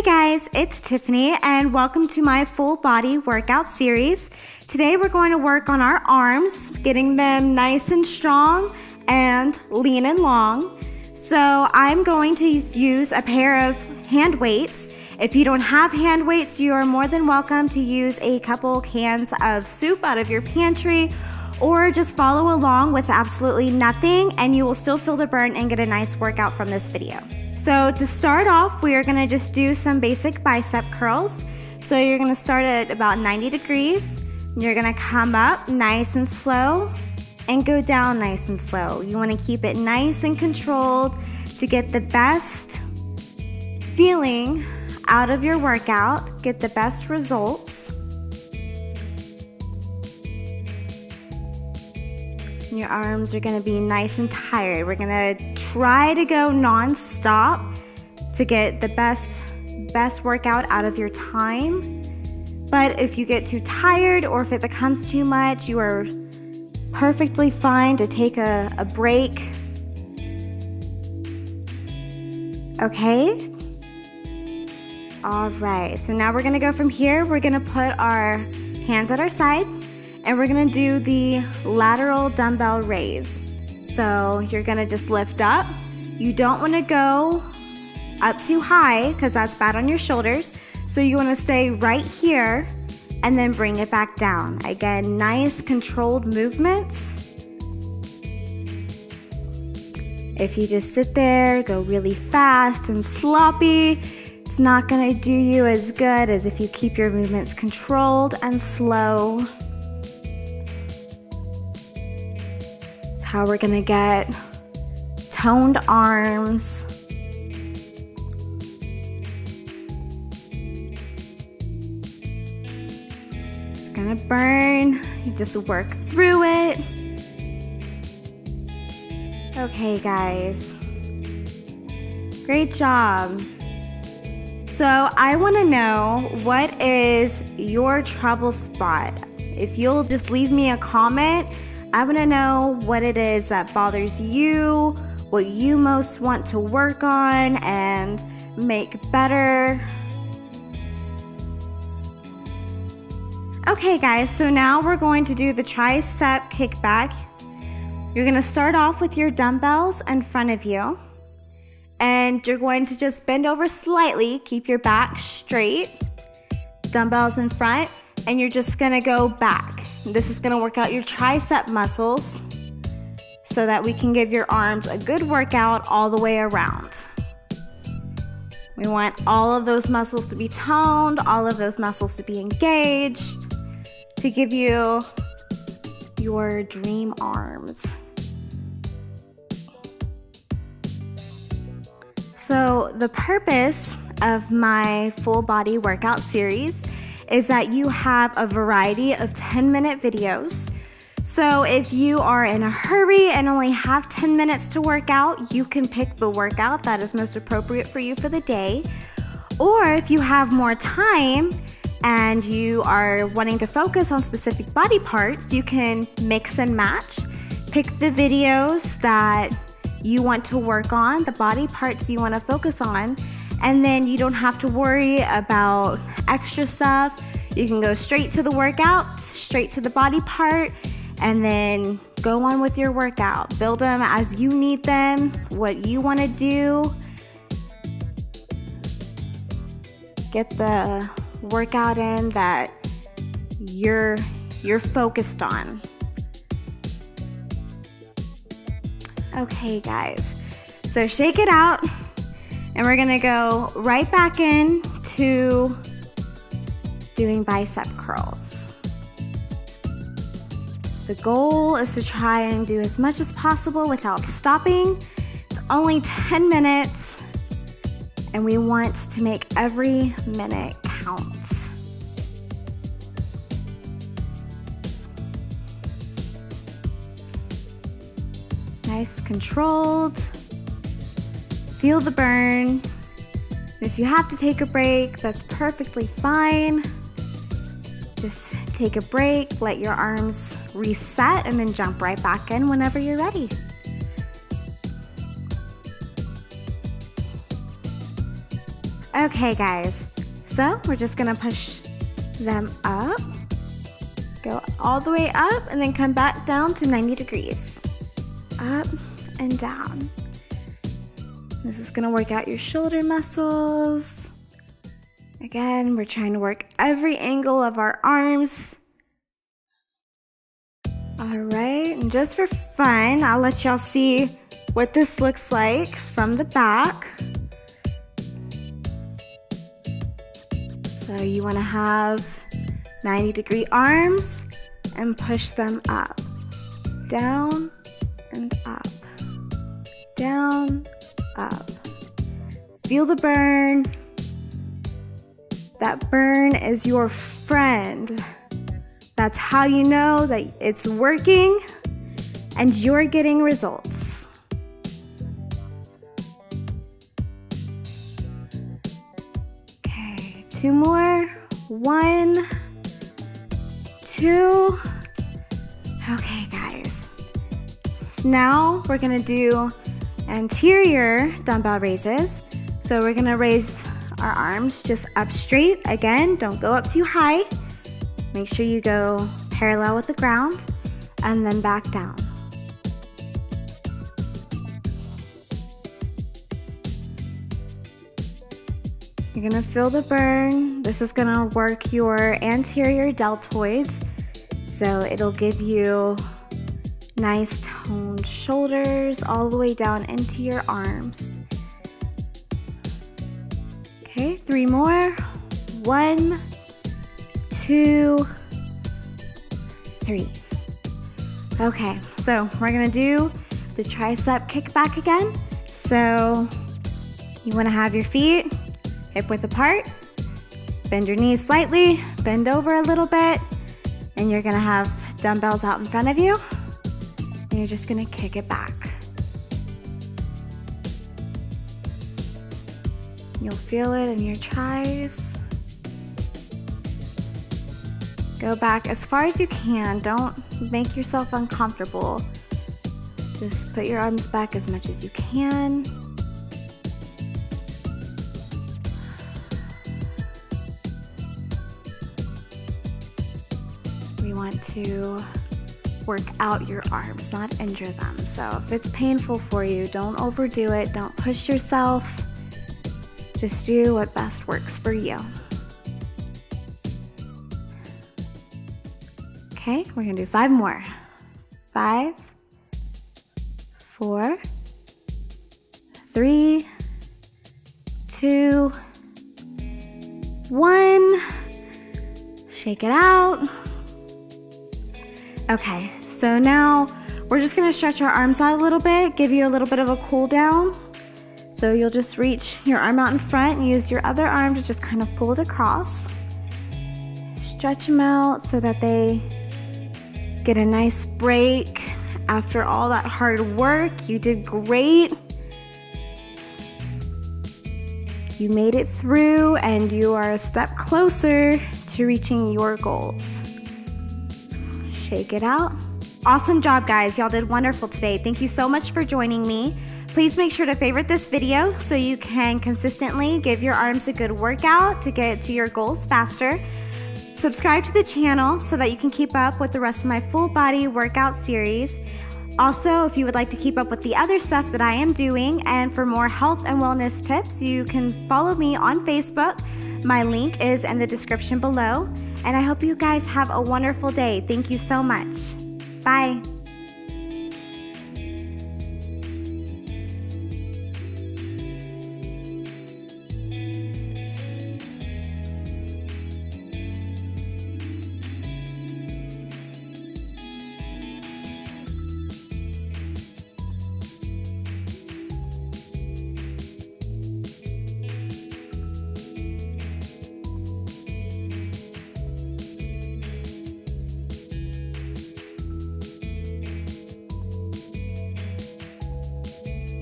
Hey guys, it's Tiffany and welcome to my full body workout series. Today we're going to work on our arms, getting them nice and strong and lean and long. So I'm going to use a pair of hand weights. If you don't have hand weights, you are more than welcome to use a couple cans of soup out of your pantry or just follow along with absolutely nothing and you will still feel the burn and get a nice workout from this video. So to start off, we are gonna just do some basic bicep curls. So you're gonna start at about 90 degrees. You're gonna come up nice and slow and go down nice and slow. You wanna keep it nice and controlled to get the best feeling out of your workout, get the best results. Your arms are gonna be nice and tired. We're gonna try to go non-stop to get the best, best workout out of your time. But if you get too tired or if it becomes too much, you are perfectly fine to take a, a break. Okay? All right, so now we're gonna go from here. We're gonna put our hands at our side and we're gonna do the lateral dumbbell raise. So you're gonna just lift up. You don't wanna go up too high because that's bad on your shoulders. So you wanna stay right here and then bring it back down. Again, nice controlled movements. If you just sit there, go really fast and sloppy, it's not gonna do you as good as if you keep your movements controlled and slow. How we're gonna get toned arms. It's gonna burn. You just work through it. Okay, guys. Great job. So, I want to know what is your trouble spot? If you'll just leave me a comment I want to know what it is that bothers you, what you most want to work on and make better. Okay, guys, so now we're going to do the tricep kickback. You're going to start off with your dumbbells in front of you. And you're going to just bend over slightly, keep your back straight, dumbbells in front, and you're just to go back. This is gonna work out your tricep muscles so that we can give your arms a good workout all the way around. We want all of those muscles to be toned, all of those muscles to be engaged to give you your dream arms. So, the purpose of my full body workout series is that you have a variety of 10 minute videos. So if you are in a hurry and only have 10 minutes to work out, you can pick the workout that is most appropriate for you for the day. Or if you have more time and you are wanting to focus on specific body parts, you can mix and match. Pick the videos that you want to work on, the body parts you want to focus on, and then you don't have to worry about extra stuff. You can go straight to the workout, straight to the body part, and then go on with your workout. Build them as you need them, what you want to do. Get the workout in that you're you're focused on. Okay, guys. So shake it out. And we're gonna go right back in to doing bicep curls. The goal is to try and do as much as possible without stopping. It's only 10 minutes and we want to make every minute count. Nice, controlled. Feel the burn. If you have to take a break, that's perfectly fine. Just take a break, let your arms reset, and then jump right back in whenever you're ready. Okay, guys, so we're just gonna push them up, go all the way up, and then come back down to 90 degrees. Up and down. This is gonna work out your shoulder muscles. Again, we're trying to work every angle of our arms. All right, and just for fun, I'll let y'all see what this looks like from the back. So you wanna have 90 degree arms and push them up, down and up, down, up. Feel the burn. That burn is your friend. That's how you know that it's working and you're getting results. Okay, two more. One, two. Okay, guys. Now we're gonna do anterior dumbbell raises. So we're gonna raise our arms just up straight. Again, don't go up too high. Make sure you go parallel with the ground and then back down. You're gonna feel the burn. This is gonna work your anterior deltoids. So it'll give you nice toned shoulders all the way down into your arms. Okay, three more. One, two, three. Okay, so we're gonna do the tricep kickback again. So you wanna have your feet hip width apart, bend your knees slightly, bend over a little bit, and you're gonna have dumbbells out in front of you, you're just gonna kick it back. You'll feel it in your thighs. Go back as far as you can. Don't make yourself uncomfortable. Just put your arms back as much as you can. We want to work out your arms, not injure them. So if it's painful for you, don't overdo it. Don't push yourself. Just do what best works for you. Okay, we're gonna do five more. Five, four, three, two, one. Shake it out. Okay, so now we're just gonna stretch our arms out a little bit, give you a little bit of a cool down. So you'll just reach your arm out in front and use your other arm to just kind of pull it across. Stretch them out so that they get a nice break after all that hard work. You did great. You made it through and you are a step closer to reaching your goals. Shake it out. Awesome job, guys. Y'all did wonderful today. Thank you so much for joining me. Please make sure to favorite this video so you can consistently give your arms a good workout to get to your goals faster. Subscribe to the channel so that you can keep up with the rest of my full body workout series. Also, if you would like to keep up with the other stuff that I am doing and for more health and wellness tips, you can follow me on Facebook. My link is in the description below. And I hope you guys have a wonderful day. Thank you so much. Bye.